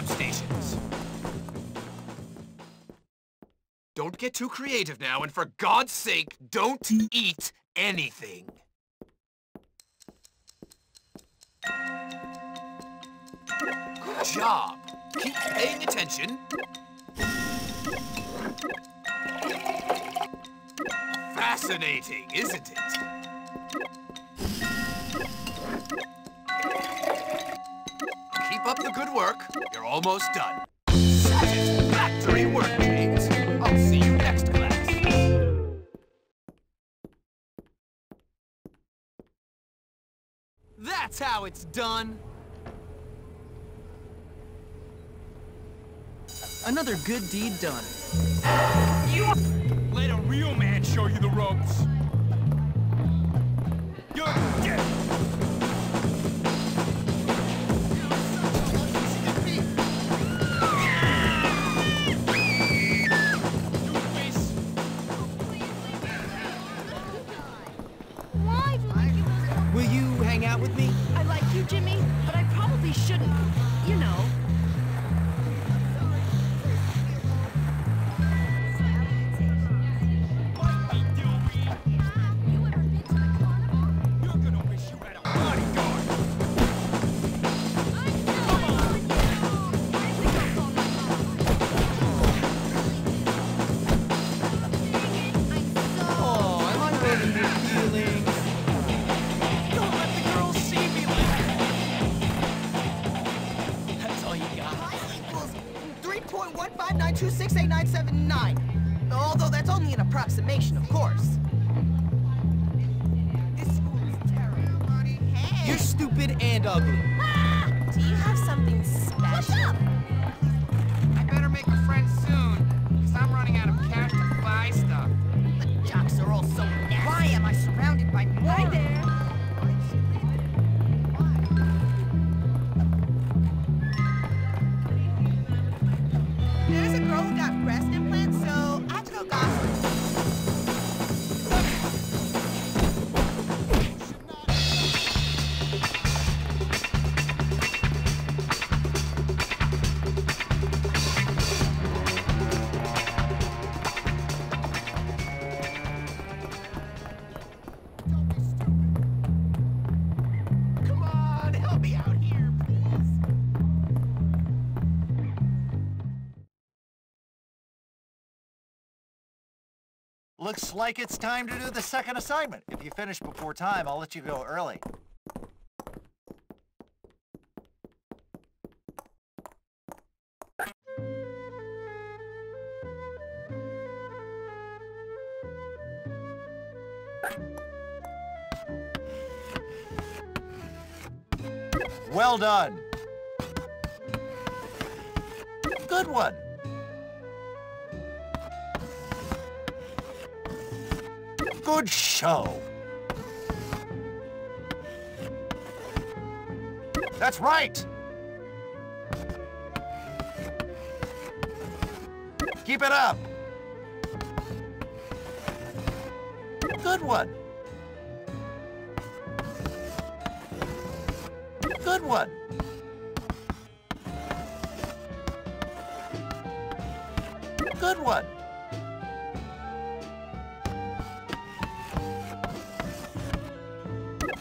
lab stations. Don't get too creative now, and for God's sake, don't eat anything. Good job. Keep paying attention. Fascinating, isn't it? Work. You're almost done. Work, James. I'll see you next class. That's how it's done. Another good deed done. You... Let a real man show you the ropes. Are all so nasty. Why am I surrounded by morons? Looks like it's time to do the second assignment. If you finish before time, I'll let you go early. Well done. Good one. Good show. That's right. Keep it up. Good one. Good one. Good one.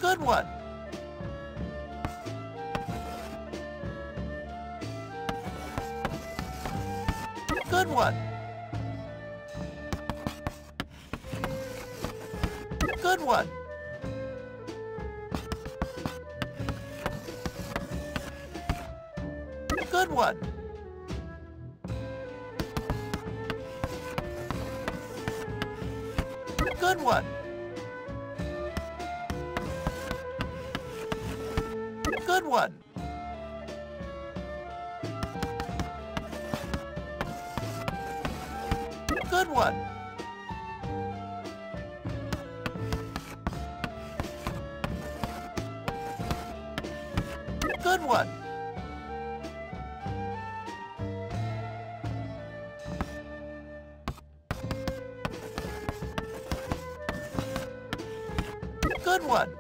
Good one. Good one. Good one. Good one. Good one. Good one. Good one.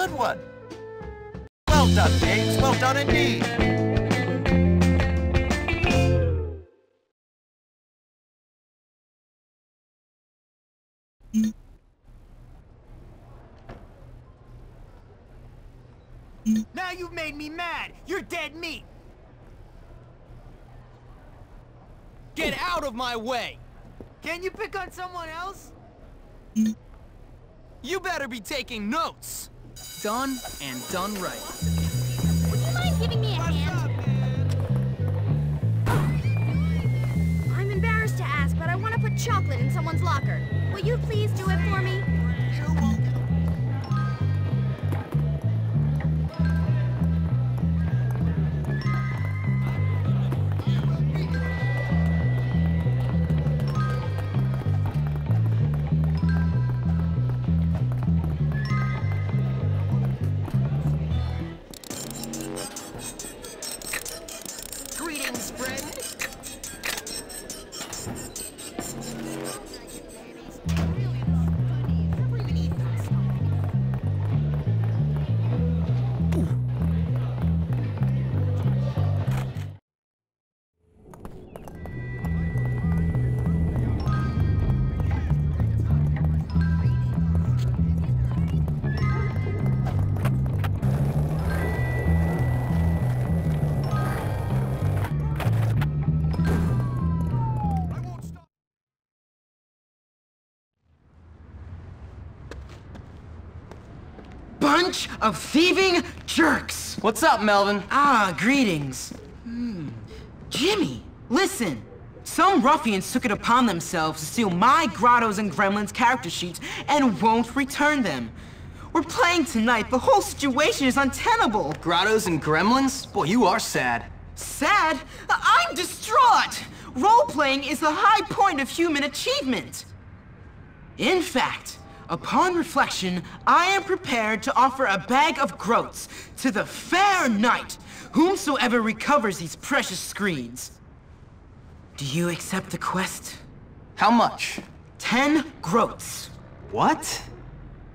Good one. Well done, James. Well done indeed. Now you've made me mad. You're dead meat. Get out of my way! Can you pick on someone else? You better be taking notes! Done and done right. Would you mind giving me a hand? I'm embarrassed to ask, but I want to put chocolate in someone's locker. Will you please do it for me? Bunch of thieving jerks! What's up, Melvin? Ah, greetings. Hmm. Jimmy, listen. Some ruffians took it upon themselves to steal my Grottos and Gremlins character sheets and won't return them. We're playing tonight. The whole situation is untenable. Grottos and gremlins? Boy, you are sad. Sad? I'm distraught! Role-playing is the high point of human achievement. In fact, upon reflection, I am prepared to offer a bag of groats to the fair knight, whomsoever recovers these precious screens. Do you accept the quest? How much? Ten groats. What?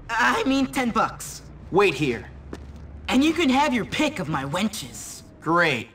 I mean ten bucks. Wait here. And you can have your pick of my wenches. Great.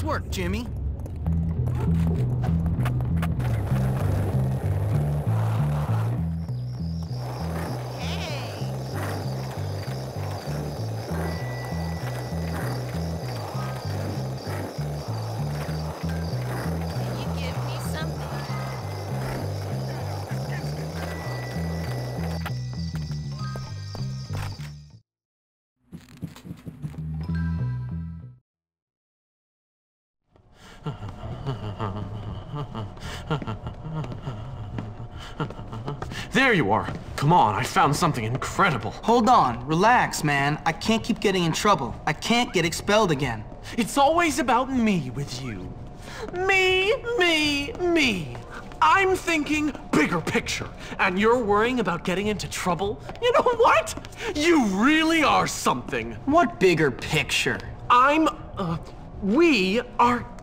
Nice work, Jimmy. There you are. Come on, I found something incredible. Hold on, relax, man. I can't keep getting in trouble. I can't get expelled again. It's always about me with you. Me, me, me. I'm thinking bigger picture, and you're worrying about getting into trouble? You know what? You really are something. What bigger picture? I'm, uh, we are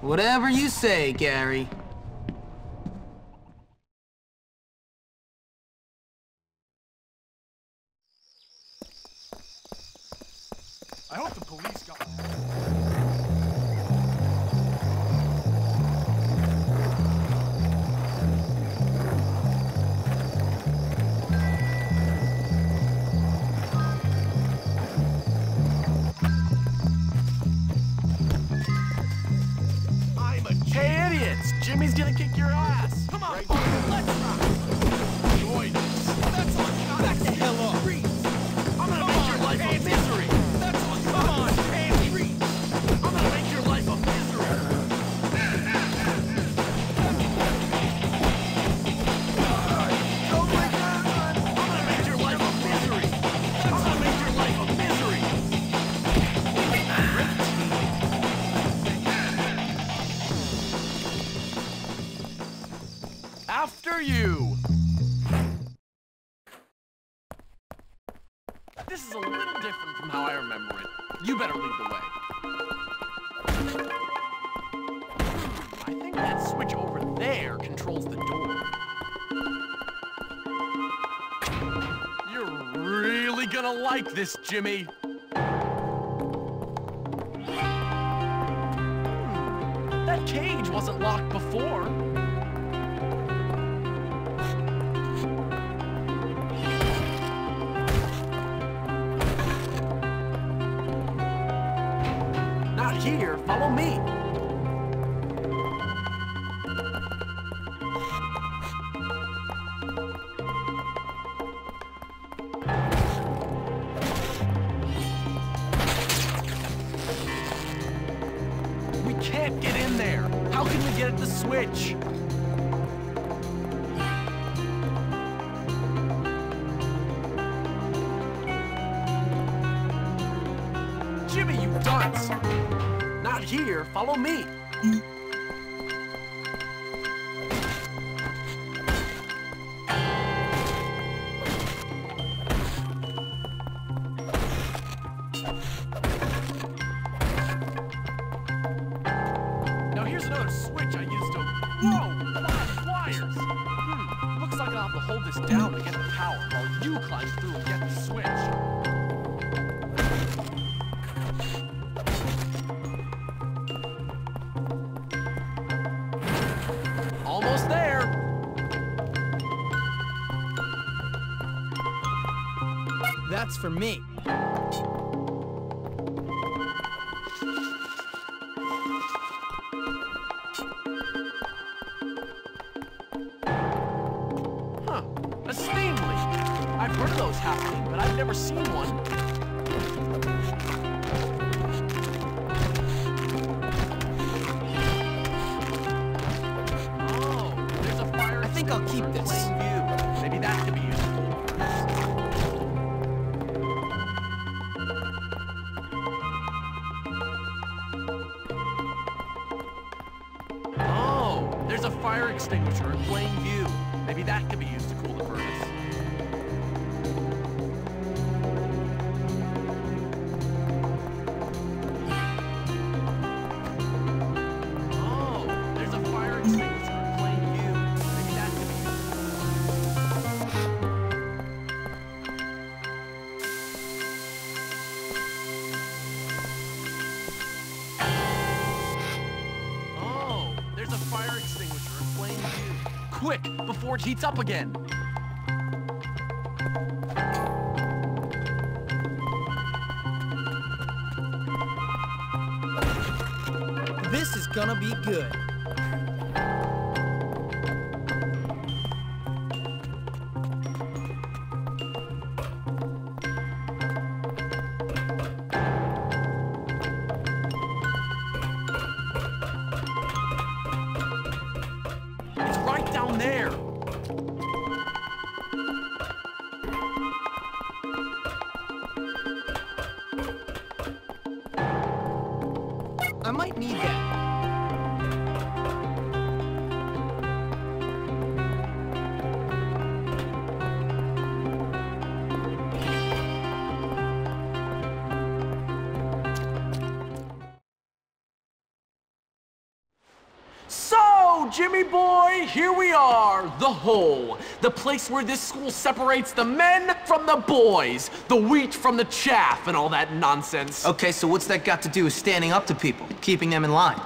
Whatever you say, Gary. Jimmy's gonna kick your ass! Come on, let's switch over there controls the door. You're really gonna like this, Jimmy. Hmm, That cage wasn't locked before. Not here. Follow me. That's for me. Huh. A steam leak. I've heard of those happening, but I've never seen one. It heats up again. This is gonna be good. I might need that. Jimmy boy, here we are, the hole. The place where this school separates the men from the boys, the wheat from the chaff, and all that nonsense. Okay, so what's that got to do with standing up to people, keeping them in line?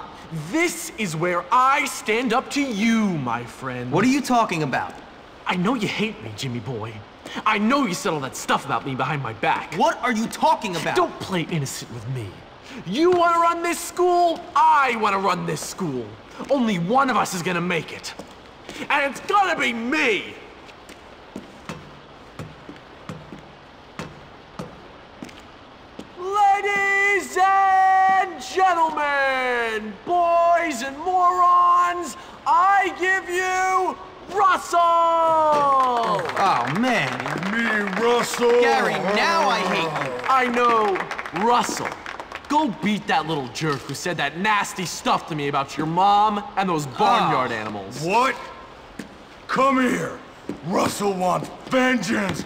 This is where I stand up to you, my friend. What are you talking about? I know you hate me, Jimmy boy. I know you said all that stuff about me behind my back. What are you talking about? Don't play innocent with me. You want to run this school? I want to run this school. Only one of us is gonna make it. And it's gonna be me! Ladies and gentlemen, boys and morons, I give you Russell! Oh, man. Me, Russell. Gary, now I hate you. I know, Russell. Go beat that little jerk who said that nasty stuff to me about your mom and those barnyard ah, animals. What? Come here. Russell wants vengeance.